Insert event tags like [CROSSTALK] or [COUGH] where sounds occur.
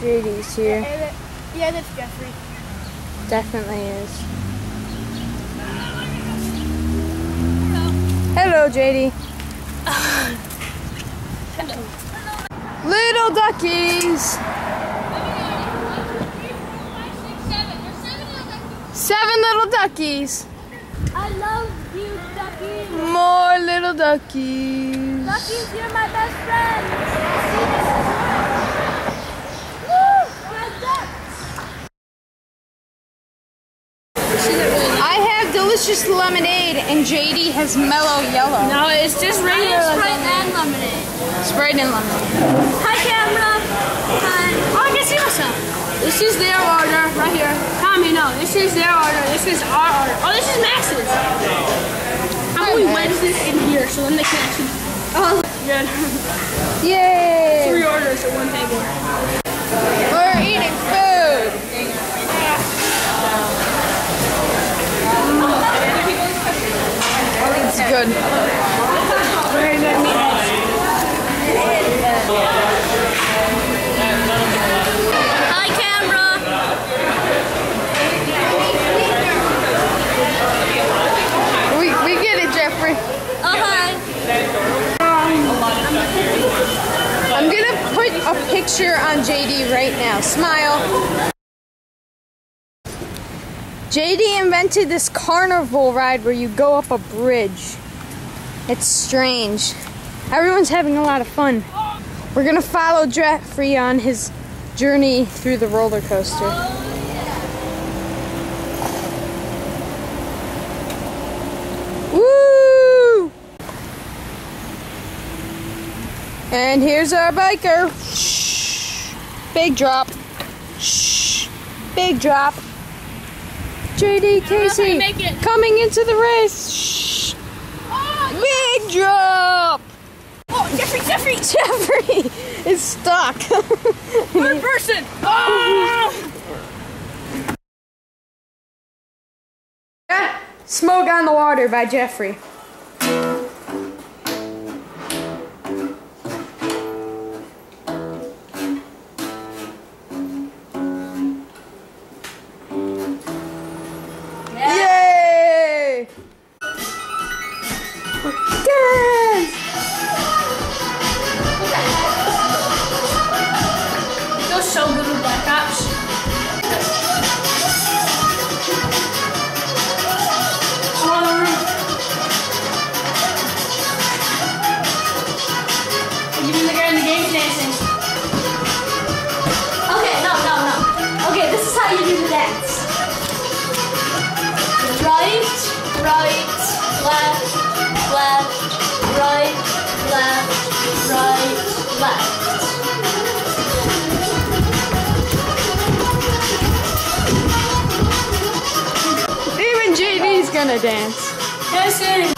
JD's here. Yeah, that's Jeffrey. Definitely is. Hello, JD. Hello. Little duckies. Seven little duckies. I love you, duckies. More little duckies. Duckies, you're my best friend. Woo! My ducks. I have just lemonade and JD has Mello Yello. No, it's just regular. Sprite and lemonade. Sprite and lemonade. Hi, camera. Hi. Oh, I can see myself. This is their order right here. Tommy, no, this is their order. This is our order. Oh, this is Max's. How about we wedge this in here so then they can actually. Oh, [LAUGHS] good. Yay! Three orders at one table. Good. Hi, camera. We, we get it, Jeffrey. Oh, hi. I'm gonna put a picture on JD right now. Smile. JD invented this carnival ride where you go up a bridge. It's strange. Everyone's having a lot of fun. We're gonna follow Jeffrey on his journey through the roller coaster. Woo! And here's our biker. Shh. Big drop. Shh. Big drop. JD Casey coming into the race. Shh. Big drop. Oh, Jeffrey, Jeffrey! [LAUGHS] Jeffrey is stuck. [LAUGHS] Third person! Oh! Smoke on the Water by Jeffrey. Right, left, left, right, left, right, left. Even JD's gonna dance. Dancing.